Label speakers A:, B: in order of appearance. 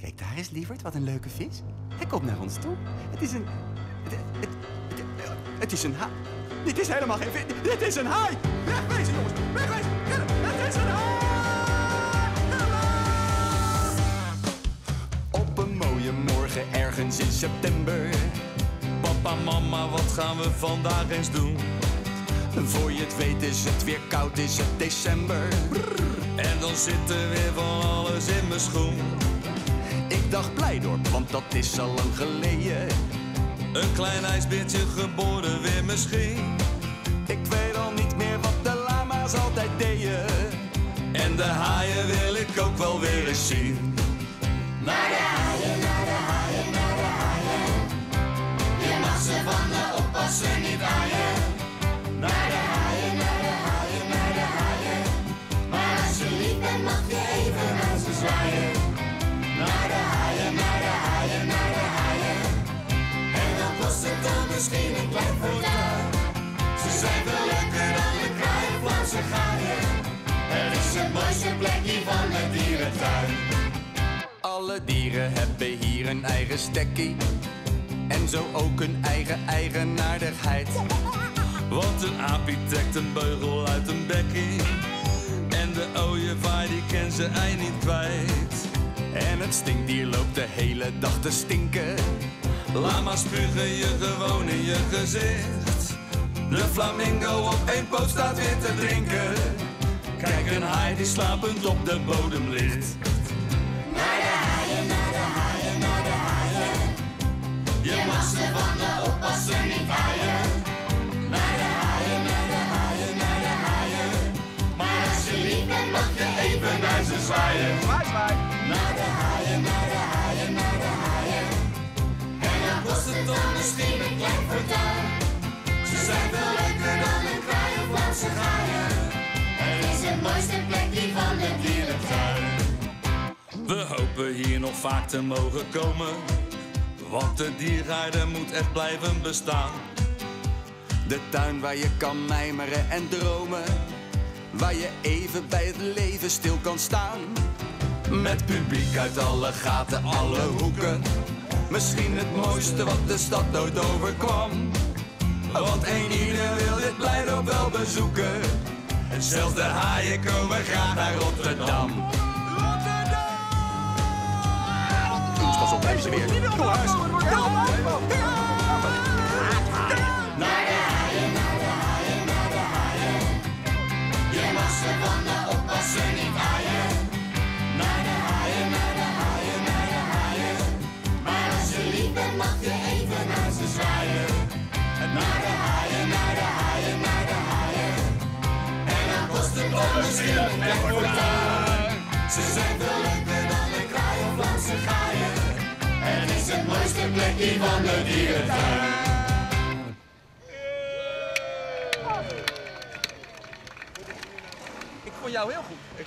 A: Kijk daar eens, lieverd, wat een leuke vis. Hij komt naar ons toe. Het is een... Het, het, het, is een haai. Dit is helemaal geen vis. Dit is een haai. Wegwezen, jongens. Wegwezen. Het is een haai. Op een mooie morgen ergens in september.
B: Papa, mama, wat gaan we vandaag eens doen?
A: Voor je het weet is het weer koud, is het december.
B: En dan zit er weer van alles in mijn schoen.
A: Ik dacht Blijdorp, want dat is al lang geleden.
B: Een klein ijsbeertje geboren weer misschien.
A: Ik weet al niet meer wat de lama's altijd deden.
B: En de haaien wil ik ook wel weer eens zien.
C: Naar de haaien, naar de haaien, zijn leuker dan de kraaien Vlaamse gaaien. Het is het mooiste plekje van de dierentuin.
A: Alle dieren hebben hier een eigen stekkie. En zo ook een eigen eigenaardigheid.
B: Want een apitek een beugel uit een bekkie. En de ooievaar die kent ze ei niet kwijt.
A: En het stinkdier loopt de hele dag te stinken.
B: Laat maar spugen je gewoon in je gezicht. De flamingo op één poot staat weer te drinken. Kijk een haai die slapend op de bodem ligt.
C: Het is het mooiste plekje van de dierentuin.
B: We hopen hier nog vaak te mogen komen. Want de diergaarde moet echt blijven bestaan.
A: De tuin waar je kan mijmeren en dromen. Waar je even bij het leven stil kan staan. Met publiek uit alle gaten, alle hoeken. Misschien het mooiste wat de stad nooit overkwam. Want een ieder wil dit Blijdorp wel bezoeken.
B: En zelfs de haaien komen graag naar Rotterdam.
A: Jongens, pas op, hebben ze weer. Jongens.
C: Naar de haaien, naar de haaien, naar de haaien. Je mag ze van de oppasser niet aaien. Naar de haaien, naar de haaien, naar de haaien. Maar als je lief mag een klein fortuin. Ze zijn leuker dan de kraai of Vlaamse gaaien. Het is het mooiste plekje van de dierentuin.
D: Ik vond jou heel goed.